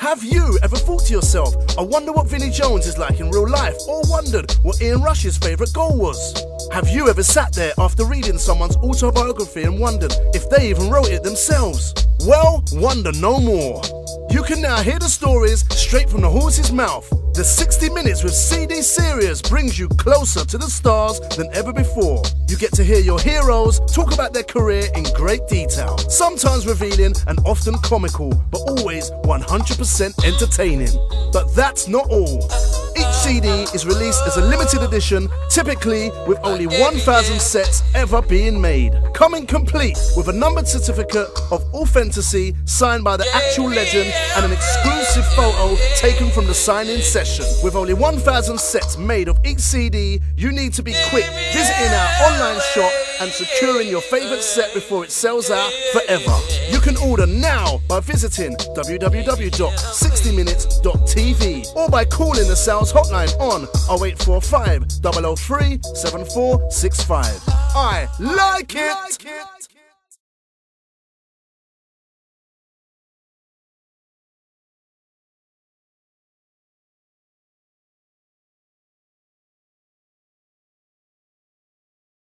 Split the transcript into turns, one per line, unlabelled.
Have you ever thought to yourself, I wonder what Vinnie Jones is like in real life, or wondered what Ian Rush's favourite goal was? Have you ever sat there after reading someone's autobiography and wondered if they even wrote it themselves? Well, wonder no more. You can now hear the stories straight from the horse's mouth. The 60 Minutes with CD Series brings you closer to the stars than ever before. You get to hear your heroes talk about their career in great detail, sometimes revealing and often comical, but always 100% entertaining. But that's not all. CD is released as a limited edition, typically with only 1,000 sets ever being made. Coming complete with a numbered certificate of authenticity signed by the actual legend and an exclusive photo taken from the signing session. With only 1,000 sets made of each CD, you need to be quick visiting our online shop and securing your favourite set before it sells out forever. Order now by visiting www.60minutes.tv or by calling the sales hotline on 0845 003 7465. I like it! Like it.